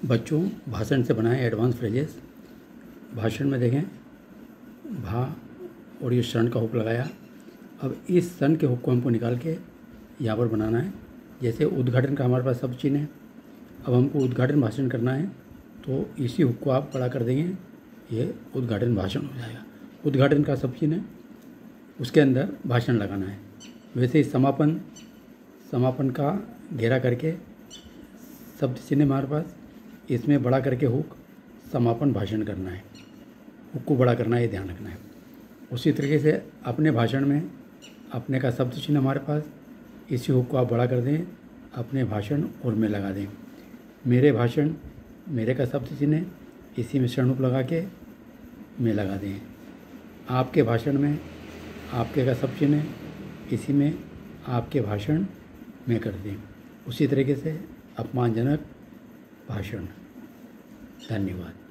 बच्चों, भाषण से बनाए एडवांस फ्रेजेस भाषण में देखें, भा और ये शरण का हुक लगाया। अब इस सन के हुक को हमको निकाल के यहाँ पर बनाना है। जैसे उद्घाटन का हमारे पास सब चिन्ह है। अब हमको उद्घाटन भाषण करना है तो इसी हुक को आप बड़ा कर देंगे, ये उद्घाटन भाषण हो जाएगा। उद्घाटन का सब चिन्ह है, उसके अंदर भाषण लगाना है। वैसे ही समापन समापन का घेरा करके शब्द चिन्ह हमारे पास। इसमें बड़ा करके हुक समापन भाषण करना है। हुक को बड़ा करना है ध्यान रखना है। उसी तरीके से अपने भाषण में अपने का शब्द चिन्ह हमारे पास, इसी हुक को आप बड़ा कर दें, अपने भाषण और में लगा दें। मेरे भाषण, मेरे का शब्द चिन्ह, इसी में शरणुप लगा के में लगा दें। आपके भाषण में आपके का शब्द चिन्ह, इसी में आपके भाषण में कर दें। उसी तरीके से अपमानजनक भाषण। धन्यवाद।